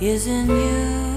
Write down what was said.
isn't you.